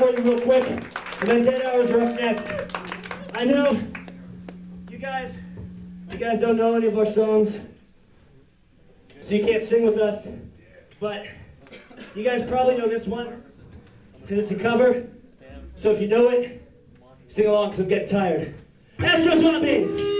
for you real quick, and then Dead Hours are up next. I know you guys, you guys don't know any of our songs, so you can't sing with us, but you guys probably know this one, because it's a cover. So if you know it, sing along because I'm getting tired. Astro Zombies!